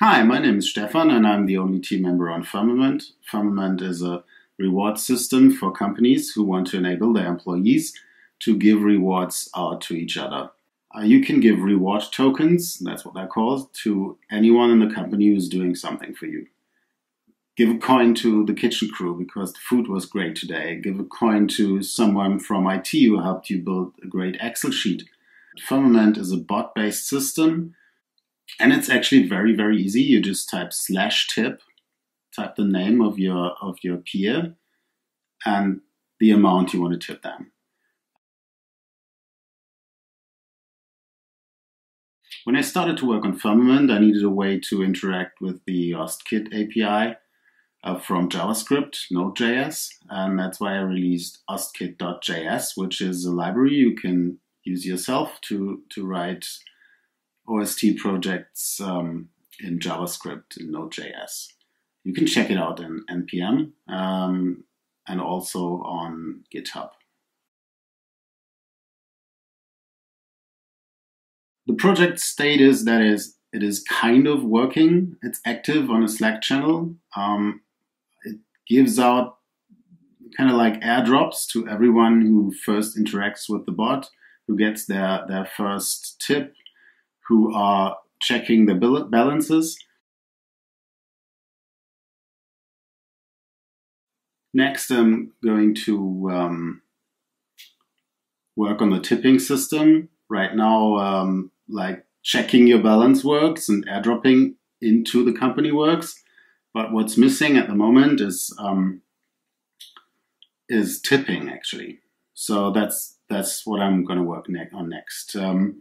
Hi, my name is Stefan and I'm the only team member on Firmament. Firmament is a reward system for companies who want to enable their employees to give rewards out to each other. Uh, you can give reward tokens, that's what they're called, to anyone in the company who's doing something for you. Give a coin to the kitchen crew because the food was great today. Give a coin to someone from IT who helped you build a great Excel sheet. Firmament is a bot based system and it's actually very, very easy. You just type slash tip, type the name of your of your peer and the amount you want to tip them. When I started to work on Firmament, I needed a way to interact with the OST Kit API uh, from JavaScript, Node.js, and that's why I released ostkit.js, which is a library you can use yourself to, to write OST projects um, in JavaScript in Node.js. You can check it out in NPM um, and also on GitHub. The project status that is it is kind of working. It's active on a Slack channel. Um, it gives out kind of like airdrops to everyone who first interacts with the bot, who gets their their first tip, who are checking the balances. Next, I'm going to um, work on the tipping system. Right now, um, like checking your balance works and airdropping into the company works. But what's missing at the moment is um, is tipping actually. So that's that's what I'm going to work ne- on next. Um,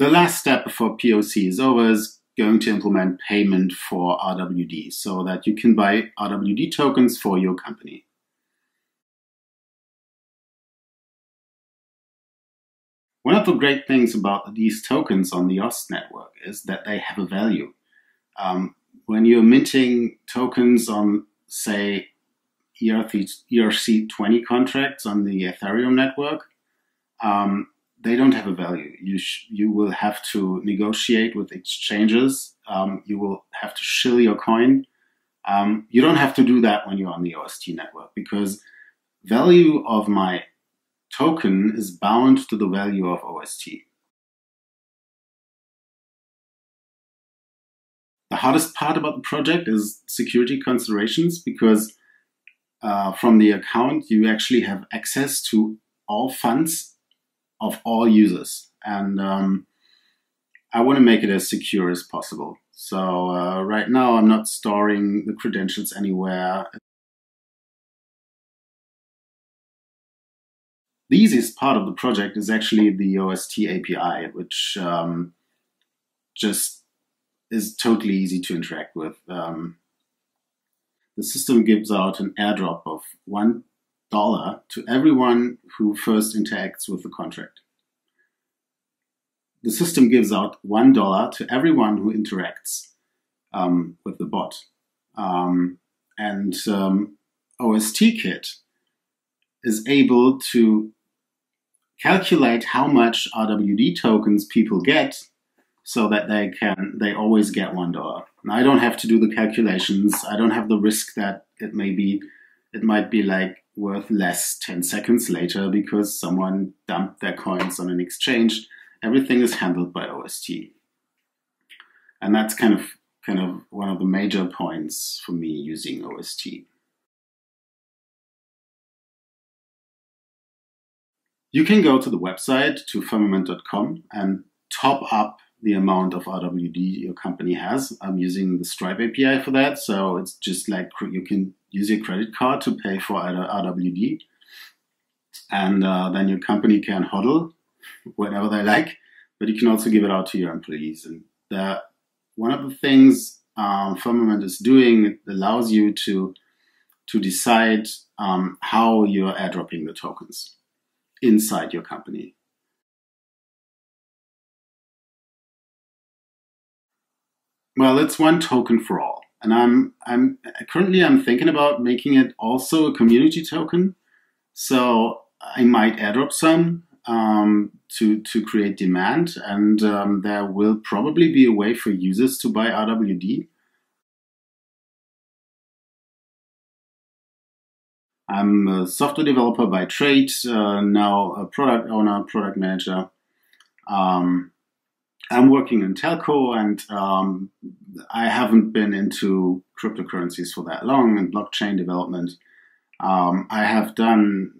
the last step before POC is over is going to implement payment for RWD so that you can buy RWD tokens for your company. One of the great things about these tokens on the OST network is that they have a value. Um, when you're minting tokens on, say, ERC20 contracts on the Ethereum network, um, they don't have a value. You you will have to negotiate with exchanges. Um, you will have to shill your coin. Um, you don't have to do that when you're on the OST network because value of my token is bound to the value of OST. The hardest part about the project is security considerations because uh, from the account you actually have access to all funds of all users. And um, I want to make it as secure as possible. So uh, right now I'm not storing the credentials anywhere. The easiest part of the project is actually the OST API, which um, just is totally easy to interact with. Um, the system gives out an airdrop of one dollar to everyone who first interacts with the contract. The system gives out one dollar to everyone who interacts um, with the bot. Um, and um, OST Kit is able to calculate how much RWD tokens people get so that they can they always get one dollar. I don't have to do the calculations. I don't have the risk that it may be it might be like worth less 10 seconds later because someone dumped their coins on an exchange. Everything is handled by OST. And that's kind of kind of one of the major points for me using OST. You can go to the website to firmament.com and top up the amount of RWD your company has. I'm using the Stripe API for that, so it's just like you can use your credit card to pay for RWD, and uh, then your company can HODL whenever they like, but you can also give it out to your employees. And one of the things um, Firmament is doing it allows you to to decide um, how you're airdropping the tokens inside your company. Well, it's one token for all. And I'm I'm currently I'm thinking about making it also a community token. So I might airdrop some um, to to create demand, and um, there will probably be a way for users to buy RWD. I'm a software developer by trade, uh, now a product owner, product manager. Um, I'm working in telco, and um, I haven't been into cryptocurrencies for that long and blockchain development. Um, I have done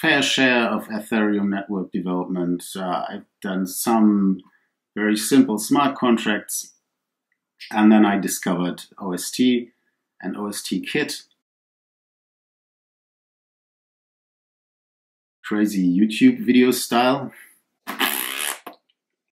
fair share of Ethereum network development. Uh, I've done some very simple smart contracts, and then I discovered OST and OST Kit. Crazy YouTube video style.